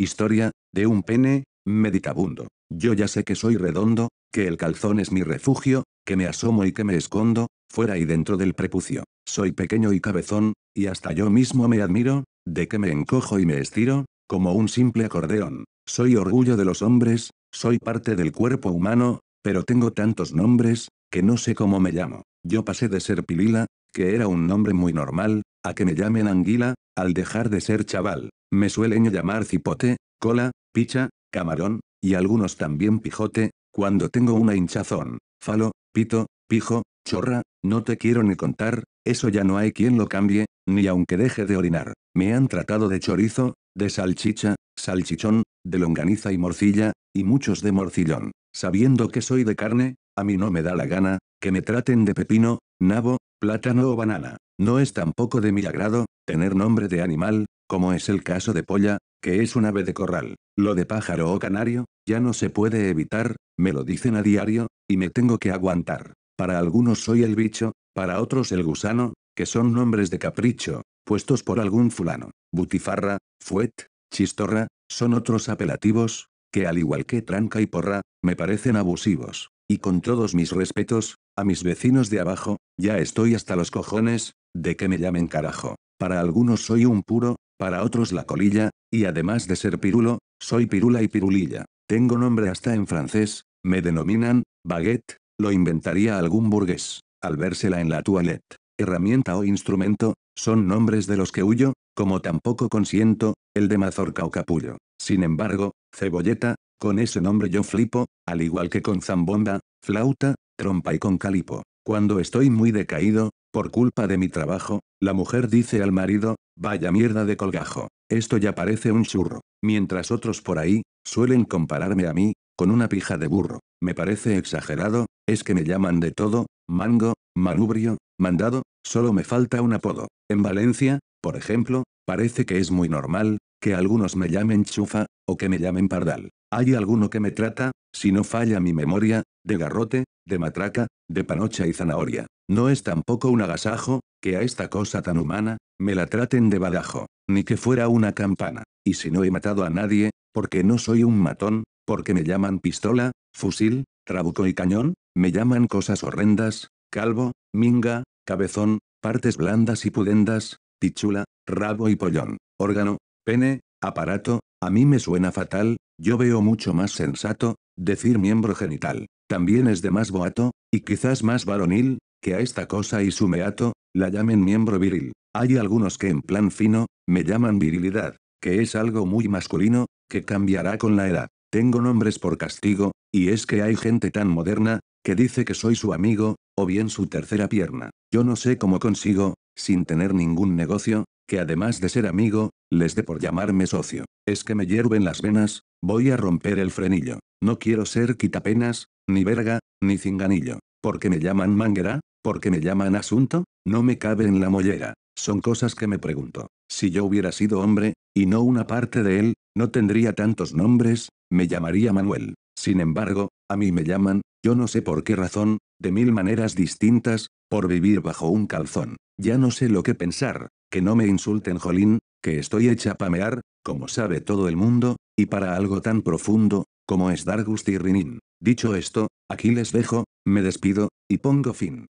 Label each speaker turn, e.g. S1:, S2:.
S1: Historia, de un pene, meditabundo. Yo ya sé que soy redondo, que el calzón es mi refugio, que me asomo y que me escondo, fuera y dentro del prepucio. Soy pequeño y cabezón, y hasta yo mismo me admiro, de que me encojo y me estiro, como un simple acordeón. Soy orgullo de los hombres, soy parte del cuerpo humano, pero tengo tantos nombres, que no sé cómo me llamo. Yo pasé de ser pilila, que era un nombre muy normal, a que me llamen anguila, al dejar de ser chaval. Me suelen llamar cipote, cola, picha, camarón, y algunos también pijote, cuando tengo una hinchazón. Falo, pito, pijo, chorra, no te quiero ni contar, eso ya no hay quien lo cambie, ni aunque deje de orinar. Me han tratado de chorizo, de salchicha, salchichón, de longaniza y morcilla, y muchos de morcillón. Sabiendo que soy de carne, a mí no me da la gana, que me traten de pepino, nabo, plátano o banana. No es tampoco de mi agrado, tener nombre de animal, como es el caso de polla, que es un ave de corral. Lo de pájaro o canario, ya no se puede evitar, me lo dicen a diario, y me tengo que aguantar. Para algunos soy el bicho, para otros el gusano, que son nombres de capricho, puestos por algún fulano. Butifarra, fuet, chistorra, son otros apelativos, que al igual que tranca y porra, me parecen abusivos. Y con todos mis respetos, a mis vecinos de abajo, ya estoy hasta los cojones, de que me llamen carajo. Para algunos soy un puro, para otros la colilla, y además de ser pirulo, soy pirula y pirulilla. Tengo nombre hasta en francés, me denominan, baguette, lo inventaría algún burgués. Al vérsela en la toilette. Herramienta o instrumento, son nombres de los que huyo, como tampoco consiento, el de mazorca o capullo. Sin embargo, cebolleta, con ese nombre yo flipo, al igual que con zambomba, flauta, trompa y con calipo. Cuando estoy muy decaído, por culpa de mi trabajo, la mujer dice al marido, vaya mierda de colgajo. Esto ya parece un churro. Mientras otros por ahí, suelen compararme a mí, con una pija de burro. Me parece exagerado, es que me llaman de todo, mango, manubrio, mandado, solo me falta un apodo. En Valencia, por ejemplo, parece que es muy normal, que algunos me llamen chufa, o que me llamen pardal. Hay alguno que me trata, si no falla mi memoria, de garrote, de matraca, de panocha y zanahoria. No es tampoco un agasajo, que a esta cosa tan humana, me la traten de badajo, ni que fuera una campana. Y si no he matado a nadie, porque no soy un matón, porque me llaman pistola, fusil, trabuco y cañón, me llaman cosas horrendas, calvo, minga, cabezón, partes blandas y pudendas, pichula, rabo y pollón, órgano, pene, aparato, a mí me suena fatal, yo veo mucho más sensato, decir miembro genital. También es de más boato, y quizás más varonil, que a esta cosa y su meato, la llamen miembro viril. Hay algunos que en plan fino, me llaman virilidad, que es algo muy masculino, que cambiará con la edad. Tengo nombres por castigo, y es que hay gente tan moderna, que dice que soy su amigo, o bien su tercera pierna. Yo no sé cómo consigo, sin tener ningún negocio, que además de ser amigo, les dé por llamarme socio. Es que me hierven las venas, voy a romper el frenillo. No quiero ser quitapenas, ni verga, ni cinganillo. ¿Por qué me llaman manguera? ¿Por qué me llaman asunto? No me cabe en la mollera. Son cosas que me pregunto. Si yo hubiera sido hombre, y no una parte de él, no tendría tantos nombres, me llamaría Manuel. Sin embargo, a mí me llaman, yo no sé por qué razón, de mil maneras distintas, por vivir bajo un calzón. Ya no sé lo que pensar, que no me insulten jolín, que estoy hecha pamear, como sabe todo el mundo, y para algo tan profundo, como es dar y Dicho esto, aquí les dejo, me despido, y pongo fin.